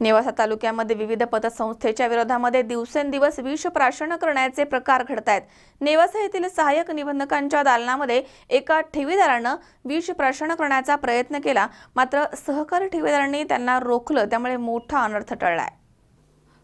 नेवासा तालुक्यामध्ये विविध पतसंस्थेच्या विरोधामध्ये दिवसेंदिवस विष प्राशन करण्याचे प्रकार घडत आहेत नेवासा येथील सहाय्यक निबंधकांच्या दालनामध्ये एका ठेवीदारानं विष प्राशन करण्याचा प्रयत्न केला. मात्र सहकारी ठेवीदारांनी त्यांना रोखलं त्यामुळे मोठा अनर्थ टळलाय.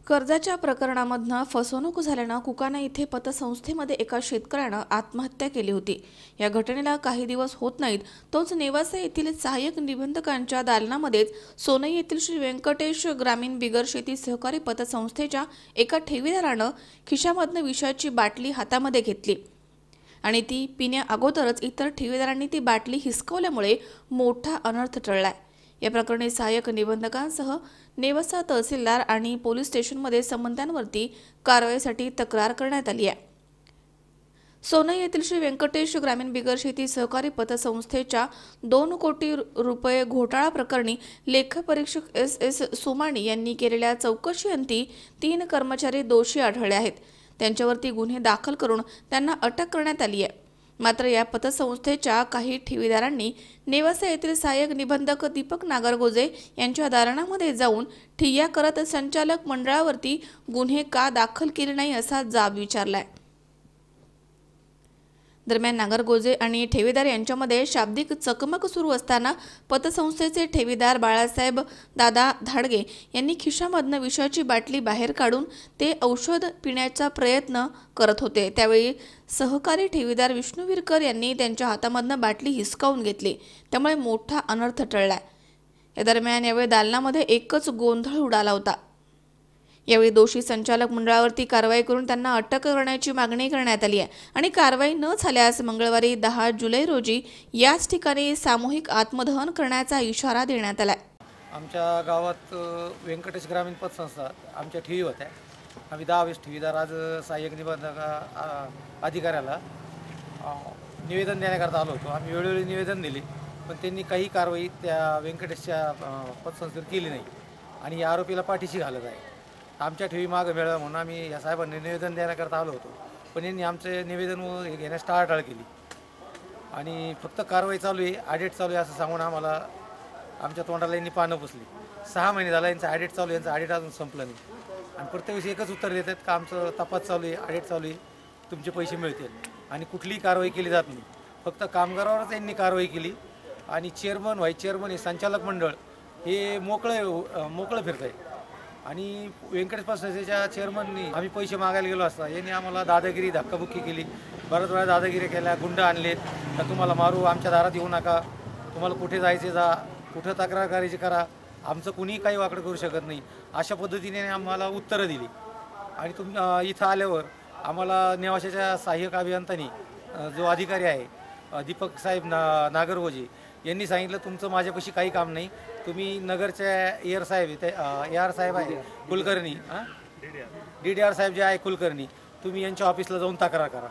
कर्जाच्या प्रकरणामधनं फसवणूक झाल्यानं कुकाना इथे पतसंस्थेमध्ये एका शेतकऱ्यानं आत्महत्या केली होती. या घटनेला काही दिवस होत नाहीत तोच नेवासा येथील सहाय्यक निबंधकांच्या दालनामध्येच सोनई येथील श्री व्यंकटेश ग्रामीण बिगर शेती सहकारी पतसंस्थेच्या एका ठेवीदारानं खिशामधनं विषाची बाटली हातामध्ये घेतली. आणि ती पिण्या अगोदरच इतर ठेवीदारांनी ती बाटली हिसकवल्यामुळे मोठा अनर्थ टळलाय. या प्रकरणी सहाय्यक निबंधकांसह नेवासा तहसीलदार आणि पोलीस स्टेशनमध्ये संबंधांवरती कारवाईसाठी तक्रार करण्यात आली आहे. सोनई येथील श्री व्यंकटेश ग्रामीण बिगर शेती सहकारी पतसंस्थेच्या दोन कोटी रु- रुपये घोटाळा प्रकरणी लेखपरीक्षक एस एस सोमाणी यांनी केलेल्या चौकशीअंती तीन कर्मचारी दोषी आढळले आहेत. त्यांच्यावरती गुन्हे दाखल करून त्यांना अटक करण्यात आली आहे. मात्र या पतसंस्थेच्या काही ठेवीदारांनी नेवासा येथील सहाय्यक निबंधक दीपक नागरगोजे यांच्या दालनामध्ये जाऊन ठिय्या करत संचालक मंडळावरती गुन्हे का दाखल केले नाही असा जाब विचारलाय. दरम्यान नागरगोजे आणि ठेवीदार यांच्यामध्ये शाब्दिक चकमक सुरू असताना पतसंस्थेचे ठेवीदार बाळासाहेब दादा धाडगे यांनी खिशामधनं विषाची बाटली बाहेर काढून ते औषध पिण्याचा प्रयत्न करत होते. त्यावेळी सहकारी ठेवीदार विष्णुवीरकर यांनी त्यांच्या हातामधनं बाटली हिसकावून घेतली. त्यामुळे मोठा अनर्थ टळला. या दरम्यान यावेळी दालनामध्ये एकच गोंधळ उडाला होता. यावेळी दोषी संचालक मंडळावरती कारवाई करून त्यांना अटक करण्याची मागणी करण्यात आली आहे. आणि कारवाई न झाल्यास मंगळवारी दहा जुलै रोजी याच ठिकाणी सामूहिक आत्मदहन करण्याचा इशारा देण्यात आला आमच्या गावात व्यंकटेश ग्रामीण पतसंस्था आमच्या ठेवी होत्या. आम्ही दहा वीस ठेवीदार आज सहाय्यक निबंधक अधिकाऱ्याला निवेदन देण्याकरता आलो होतो. आम्ही वेळोवेळी निवेदन दिले पण त्यांनी काही कारवाई त्या व्यंकटेशच्या पतसंस्थेवर केली नाही. आणि या आरोपीला पाठीशी घालत आहे. आमच्या ठेवी मागं मिळावं म्हणून आम्ही या साहेबांनी निवेदन देण्याकरता आलो होतो. पण यांनी आमचे निवेदन हे घेण्यास टाळाटाळ केली. आणि फक्त कारवाई चालू आहे ऑडिट चालू आहे असं सांगून आम्हाला आमच्या तोंडाला यांनी पानं पुसली. सहा महिने झाला यांचं ऑडिट चालू आहे यांचं ऑडिट अजून संपलं नाही. आणि प्रत्येक वेळेस एकच उत्तर देतात का आमचं तपास चालू आहे ऑडिट चालू आहे तुमचे पैसे मिळतील. आणि कुठलीही कारवाई केली जात नाही. फक्त कामगारावरच यांनी कारवाई केली. आणि चेअरमन व्हाईस चेअरमन हे संचालक मंडळ हे मोकळं मोकळं फिरत आहे आणि व्यंकटेश संस्थेच्या चेअरमननी आम्ही पैसे मागायला गेलो असता. यांनी आम्हाला दादागिरी धक्काबुक्की केली. बऱ्याच वेळा दादागिरी केल्या गुंड आणलेत. तर तुम्हाला मारू आमच्या दारात येऊ नका. तुम्हाला कुठे जायचे जा कुठं तक्रार करायची करा. आमचं कुणीही काही वाकडं करू शकत नाही. अशा पद्धतीने आम्हाला उत्तरं दिली. आणि तुम इथं आल्यावर आम्हाला नेवाशाच्या सहाय्यक अभियंतांनी जो अधिकारी आहे दीपक साहेब ना नागरगोजे यांनी सांगितलं तुमचं माझ्यापाशी काही काम नाही. तुम्ही नगरच्या एअर साहेब ते ए आर साहेब आहे कुलकर्णी डी डी आर साहेब जे आहे कुलकर्णी तुम्ही यांच्या ऑफिसला जाऊन तक्रार करा.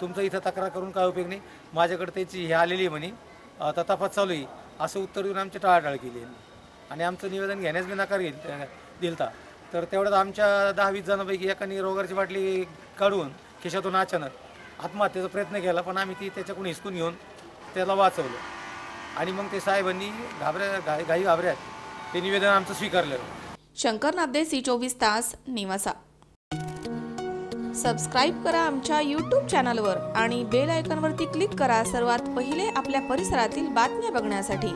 तुमचं इथं तक्रार करून काय उपयोग नाही. माझ्याकडे त्याची हे आलेली आहे म्हणे. आता तपास चालू आहे. असं उत्तर देऊन आमची टाळाटाळ केली यांनी. आणि आमचं निवेदन घेण्यास मी नकार घेईल दिलता. तर तेवढ्यात आमच्या दहा वीस जणांपैकी एकाने रोगाची बाटली काढून खिशातून अचानक आत्महत्येचा प्रयत्न केला पण आम्ही ती त्याच्याकडून हिसकून घेऊन त्याला वाचवलं. आणि मग ते साहेबांनी घाबऱ्या घाई घाई घाबऱ्यात. ते निवेदन आमचं स्वीकारलं. शंकर नाबदे सी चोवीस तास निवासा. सबस्क्राईब करा आमच्या यूट्यूब चॅनलवर आणि बेल आयकॉनवरती क्लिक करा सर्वात पहिले आपल्या परिसरातील बातम्या बघण्यासाठी.